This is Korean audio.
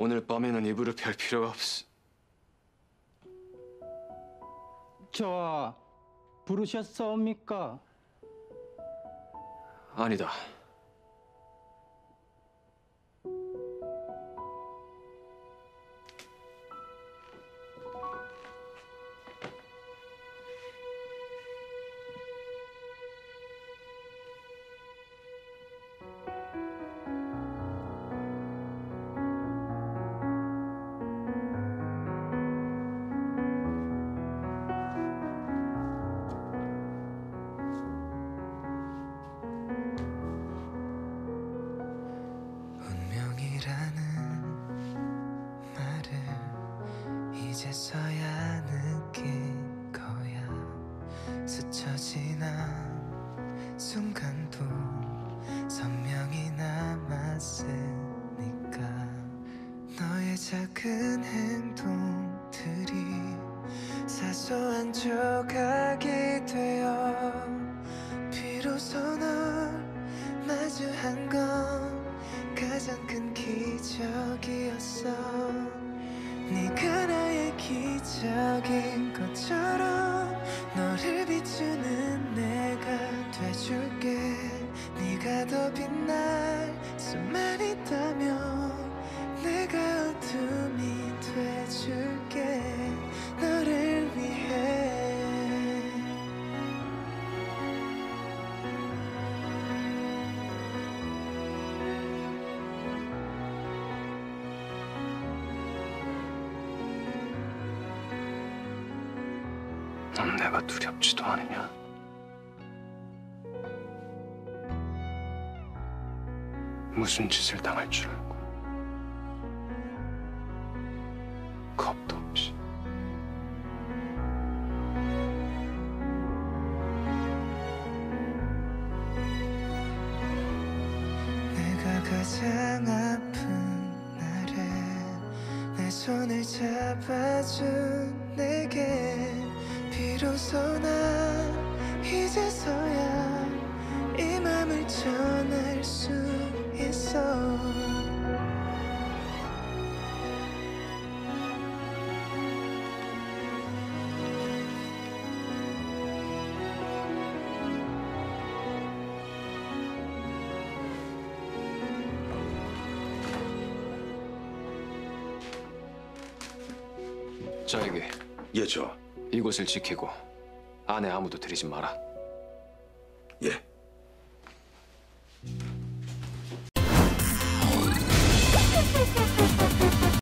오늘 밤에는 이불을 펼 필요가 없어. 저 부르셨사옵니까? 아니다. 이제서야 느낀 거야. 스쳐 지난 순간도 선명히 남았으니까. 너의 작은 행동들이 사소한 조각이 되어 비로소 널 마주한 건 넌 내가 두렵지도 않으냐? 무슨 짓을 당할 줄 알고 겁도 없이 내가 가장 아픈 날에 내 손을 잡아준 내게 비로소 난 이제서야 이 맘을 전할 수 있어 저에게 예, 저. 이곳을 지키고 안에 아무도 들이지 마라. 예.